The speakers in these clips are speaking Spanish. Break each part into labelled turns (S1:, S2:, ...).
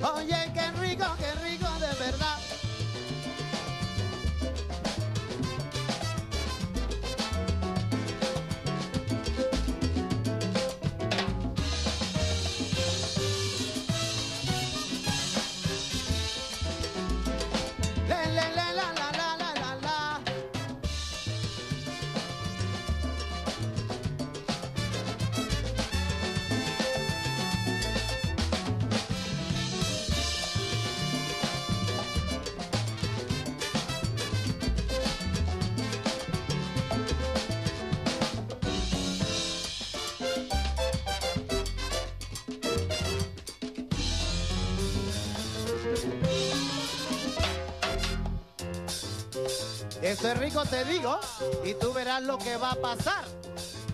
S1: Oh yeah. Eso es rico, te digo, y tú verás lo que va a pasar.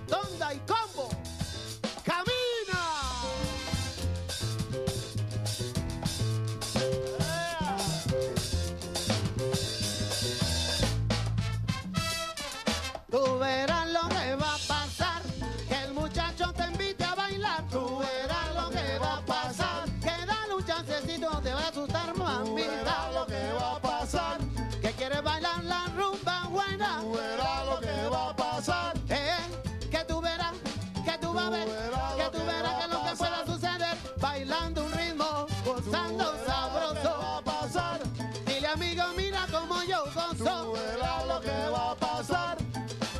S1: Tonda y combo, camina. Tú verás bailando un ritmo, gozando sabroso. va a pasar? Dile amigo, mira como yo gozo. Tú verás lo que va a pasar.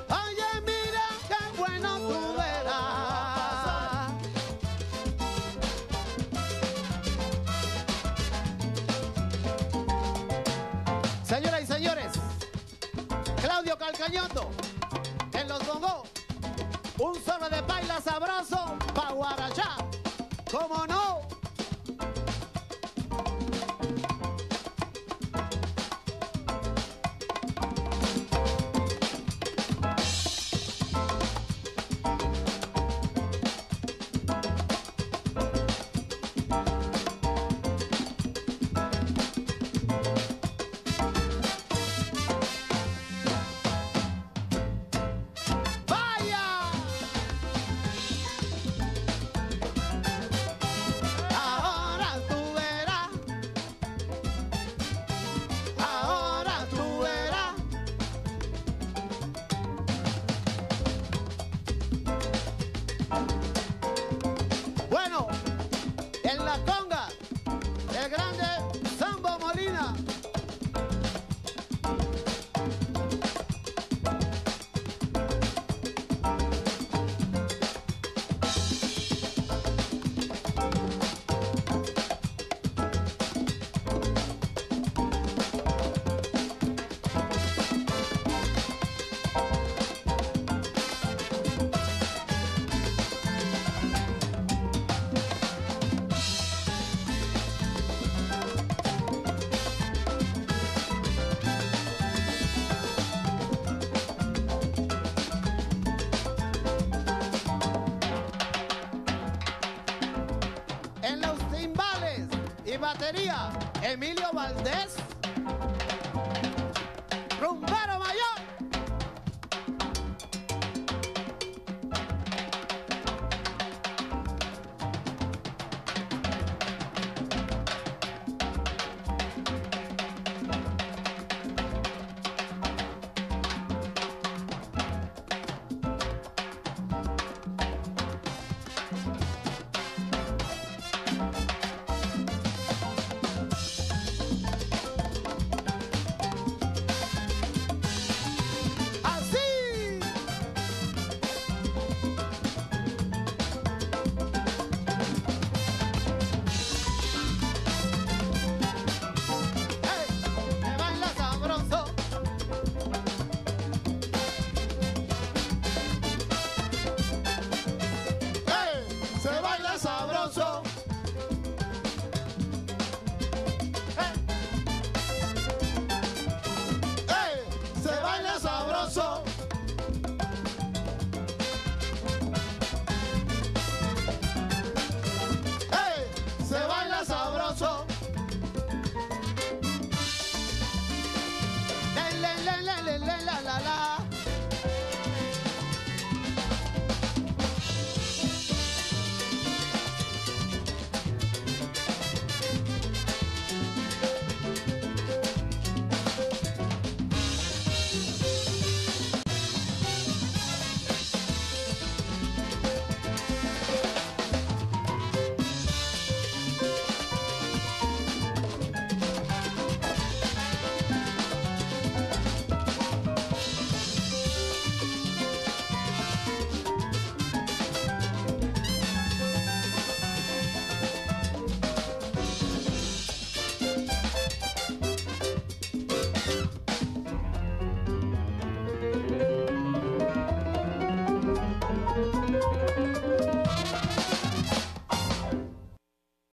S1: Oye, mira qué bueno tú verás. Señoras y señores, Claudio Calcañoto en los bongos. Un solo de baila sabroso batería, Emilio Valdés.